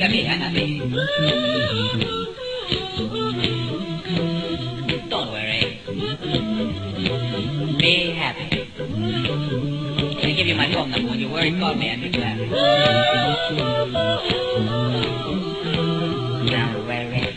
At me, I'm happy. Don't worry. Be happy. I'll give you my phone number. When you worry, call me. I'll be glad. Now, where